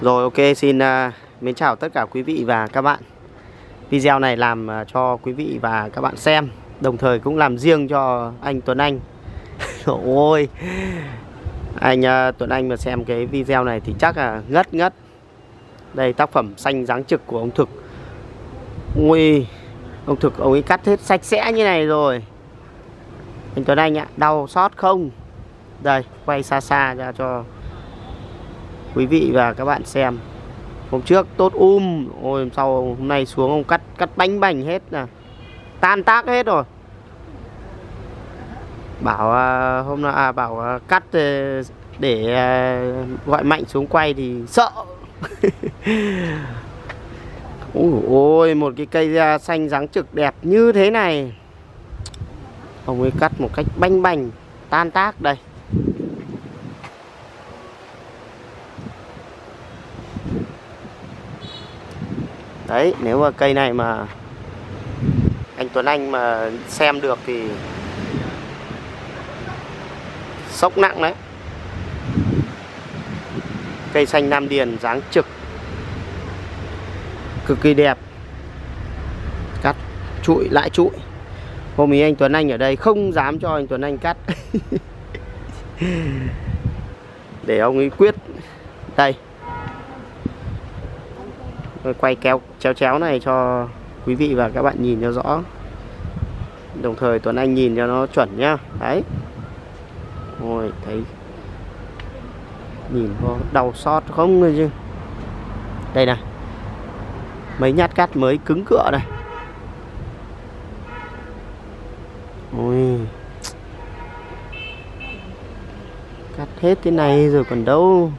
Rồi ok xin uh, mến chào tất cả quý vị và các bạn. Video này làm uh, cho quý vị và các bạn xem Đồng thời cũng làm riêng cho anh Tuấn Anh. Ôi Anh uh, Tuấn Anh mà xem cái video này thì chắc là ngất ngất. Đây tác phẩm xanh dáng trực của ông Thực. Ui Ông Thực ông ấy cắt hết sạch sẽ như này rồi. Anh Tuấn Anh ạ Đau xót không? Đây quay xa xa ra cho quý vị và các bạn xem. Hôm trước tốt um ôi hôm sau hôm nay xuống ông cắt cắt bánh bành hết nè. Tan tác hết rồi. Bảo à, hôm nào à, bảo à, cắt ờ, để, à, gọi mạnh xuống quay thì sợ. Ôi, một cái cây à, xanh dáng trực đẹp như thế này. Ông ấy cắt một cách banh bành tan tác đây. Đấy, nếu mà cây này mà anh Tuấn Anh mà xem được thì sốc nặng đấy. Cây xanh Nam Điền dáng trực, cực kỳ đẹp. Cắt, trụi, lại trụi. Hôm ý anh Tuấn Anh ở đây không dám cho anh Tuấn Anh cắt. Để ông ấy quyết. Đây. Quay kéo, chéo chéo này cho quý vị và các bạn nhìn cho rõ. Đồng thời Tuấn Anh nhìn cho nó chuẩn nhá. Đấy. Rồi thấy nhìn có đau xót không rồi chứ? Đây này. Mấy nhát cắt mới cứng cựa này. Ôi. Cắt hết thế này rồi còn đâu?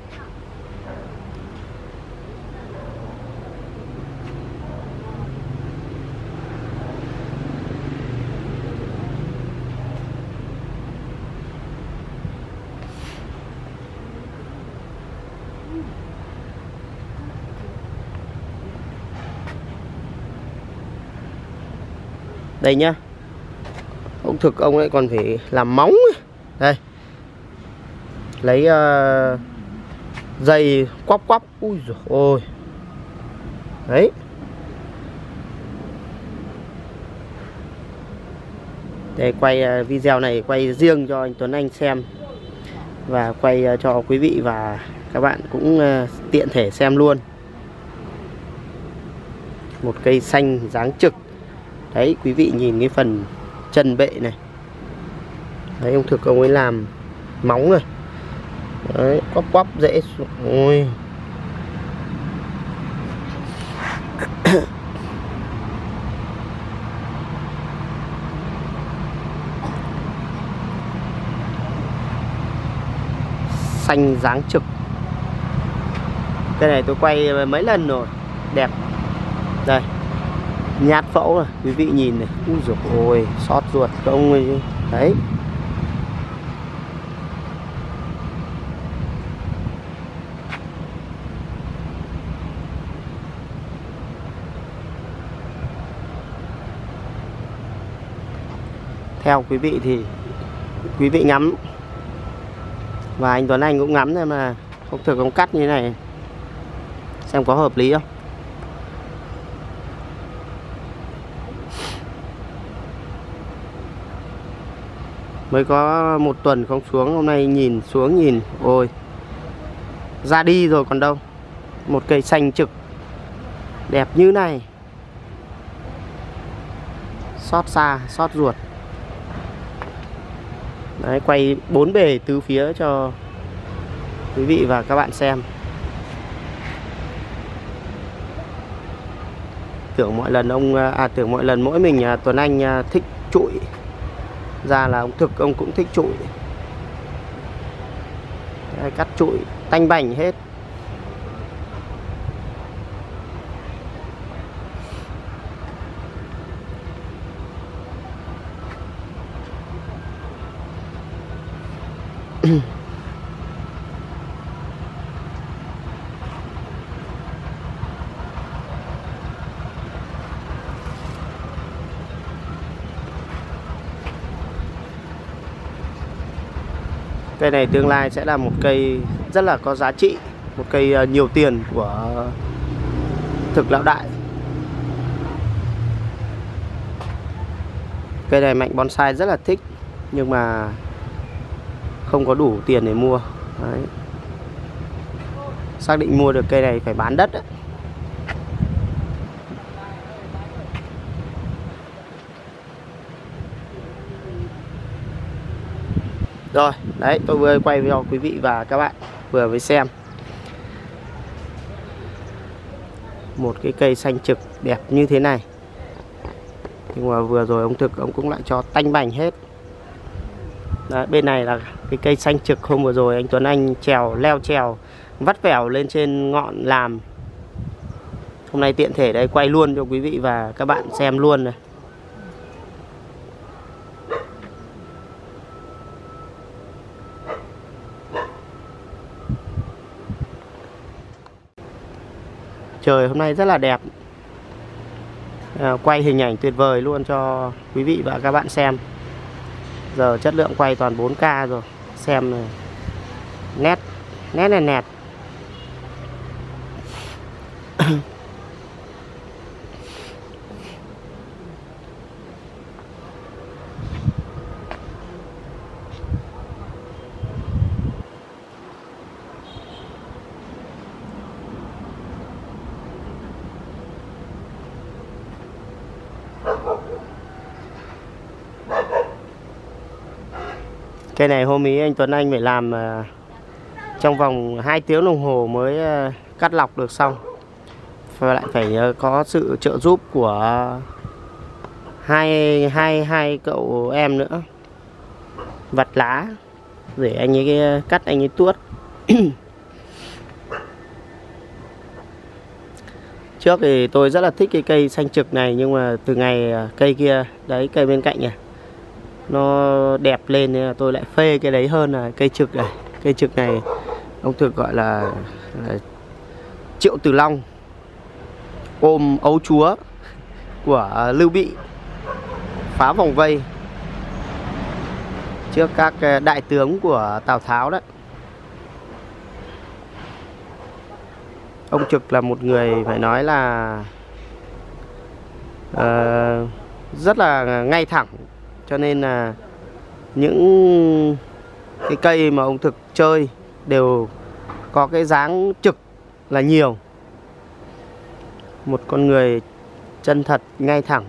Đây nhá. Ông thực ông ấy còn phải làm móng ấy. đây. Lấy uh, dây quắp quắp. Ui rồi ôi. Đấy. Để quay uh, video này quay riêng cho anh Tuấn Anh xem. Và quay uh, cho quý vị và các bạn cũng uh, tiện thể xem luôn. Một cây xanh dáng trực đấy, quý vị nhìn cái phần chân bệ này. Đấy, ông thực ông ấy làm móng rồi đấy, quắp quắp dễ ôi. Xanh dáng trực. Cái này tôi quay mấy lần rồi. Đẹp. Đây nhát phẫu rồi, quý vị nhìn này. Ui dồi ôi, xót ruột không ấy đấy. Theo quý vị thì quý vị ngắm. Và anh Tuấn Anh cũng ngắm xem mà. Không thử không cắt như thế này. Xem có hợp lý không? Mới có một tuần không xuống hôm nay nhìn xuống nhìn ôi ra đi rồi còn đâu. Một cây xanh trực đẹp như này. Xót xa xót ruột. Đấy, quay bốn bề tứ phía cho quý vị và các bạn xem. Tưởng mọi lần ông à tưởng mọi lần mỗi mình à, Tuấn Anh à, thích trụi ra là ông thực ông cũng thích trụi. Đấy, cắt trụi tanh bành hết. Cây này tương lai sẽ là một cây rất là có giá trị, một cây ờ, nhiều tiền của thực lão đại cây này mạnh bonsai rất là thích, nhưng mà không có đủ tiền để mua Đấy. xác định mua được cây này phải bán đất đấy. Rồi, đấy tôi vừa quay cho quý vị và các bạn vừa mới xem. Một cái cây xanh trực đẹp như thế này. Nhưng mà vừa rồi ông thực ông cũng lại cho tanh bành hết. Đấy, bên này là cái cây xanh trực hôm vừa rồi anh Tuấn Anh trèo leo trèo vắt vẻo lên trên ngọn làm. Hôm nay tiện thể đây quay luôn cho quý vị và các bạn xem luôn này. Trời hôm nay rất là đẹp. À, quay hình ảnh tuyệt vời luôn cho quý vị và các bạn xem. Giờ chất lượng quay toàn 4K rồi. Xem này. nét nét này nét Cây này hôm ý anh Tuấn Anh phải làm ờ, trong vòng 2 tiếng đồng hồ mới ờ, cắt lọc được xong. Và lại phải ờ, có sự trợ giúp của hai hai hai cậu em nữa. Vặt lá để anh ấy cắt anh ấy tuốt. Trước thì tôi rất là thích cái cây xanh trực này, nhưng mà từ ngày cây kia, đấy, cây bên cạnh này nó đẹp lên nên là tôi lại phê cái đấy hơn là cây trực này. Cây trực này ông thực gọi là, là triệu tử long ôm ấu chúa của lưu bị phá vòng vây trước các ờ, đại tướng của tào tháo đấy. Ông trực là một người phải nói là uh, rất là ngay thẳng cho nên là những cái cây mà ông thực chơi đều có cái dáng trực là nhiều. Một con người chân thật, ngay thẳng.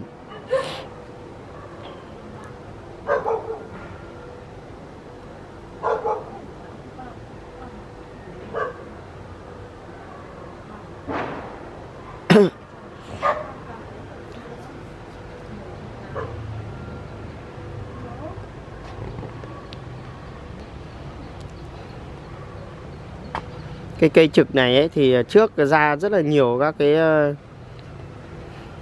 Cái cây trực này ấy, thì ờ, trước ra rất là nhiều các cái ờ,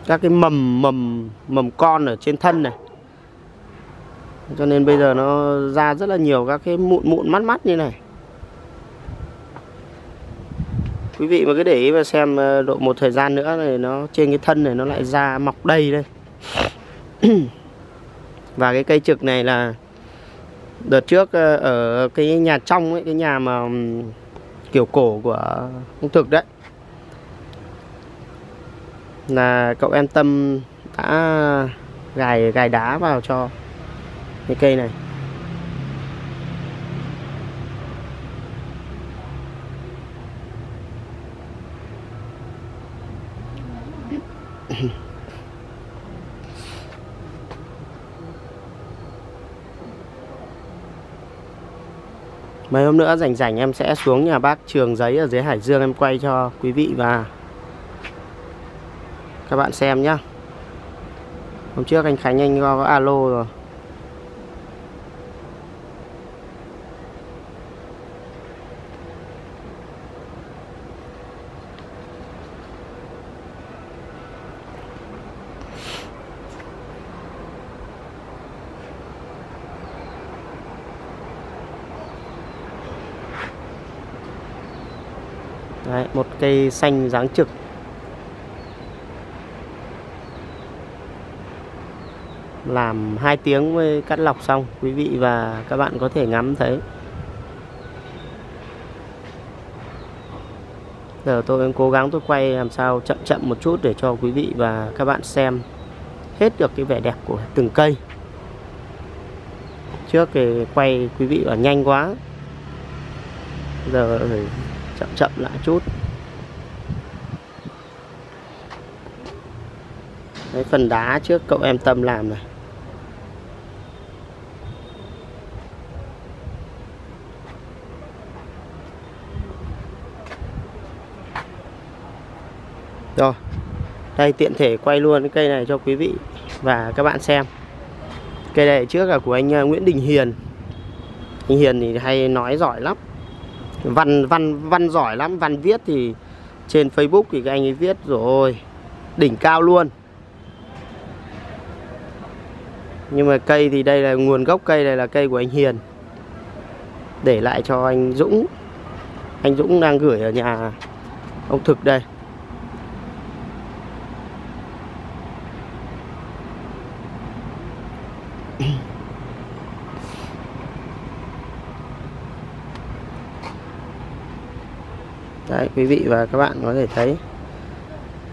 các cái mầm mầm mầm con ở trên thân này. Cho nên bây giờ nó ra rất là nhiều các cái mụn mụn mắt mắt như này. Quý vị mà cứ để ý và xem ờ, độ một thời gian nữa này nó trên cái thân này nó lại ra mọc đầy đây. Và cái cây trực này là đợt trước ở cái nhà trong ấy, cái nhà mà kiểu cổ của ông thực đấy. Là cậu em tâm đã gài gài đá vào cho cái cây này. Mấy hôm nữa rảnh rảnh em sẽ xuống nhà bác Trường Giấy ở dưới Hải Dương em quay cho quý vị và các bạn xem nhá. Hôm trước anh Khánh anh có alo rồi. Đấy, một cây xanh dáng trực làm 2 tiếng mới cắt lọc xong quý vị và các bạn có thể ngắm thấy Giờ tôi cũng cố gắng tôi quay làm sao chậm chậm một chút để cho quý vị và các bạn xem hết được cái vẻ đẹp của từng cây. Trước thì quay quý vị ở nhanh quá. Giờ chậm chậm lại chút. Đấy phần đá trước cậu em Tâm làm này. Rồi, Đây tiện thể quay luôn cái cây này cho quý vị Và các bạn xem Cây này trước là của anh à, Nguyễn Đình Hiền Anh Hiền thì hay nói giỏi lắm Văn văn văn giỏi lắm, Văn viết thì trên Facebook thì các anh ấy viết, rồi Đỉnh cao luôn. Nhưng mà cây thì đây là nguồn gốc cây này là cây của anh Hiền. Để lại cho anh Dũng. Anh Dũng đang gửi ở nhà ông Thực đây. Đấy, quý vị và các bạn có thể thấy.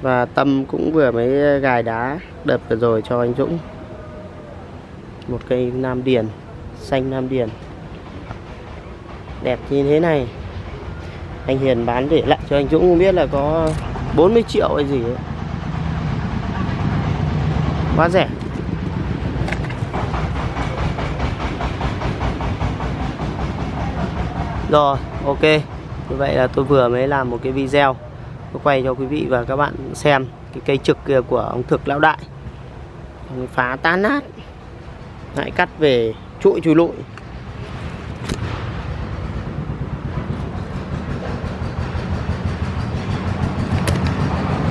Và Tâm cũng vừa mới gài đá đập vừa rồi cho anh Dũng. Một cây Nam Điền, Xanh Nam Điền. Đẹp như thế này. Anh Hiền bán để lại cho anh Dũng, không biết là có 40 triệu hay gì ấy. Quá rẻ. Rồi, ok như vậy là tôi vừa mới làm một cái video. Tôi quay cho quý vị và các bạn xem cái cây trực kia của ông thực lão đại. Phá tan nát. Lại cắt về trụi chùi lụi.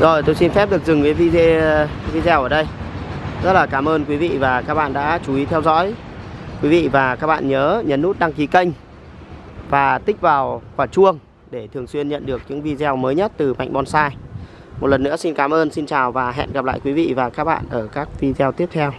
Rồi, tôi xin phép được dừng cái video video ở đây. Rất là cảm ơn quý vị và các bạn đã chú ý theo dõi. Quý vị và các bạn nhớ nhấn nút đăng ký kênh Và tích vào quả chuông để thường xuyên nhận được những video mới nhất từ Mạnh Bonsai. Một lần nữa xin cảm ơn, xin chào và hẹn gặp lại quý vị và các bạn ở các video tiếp theo.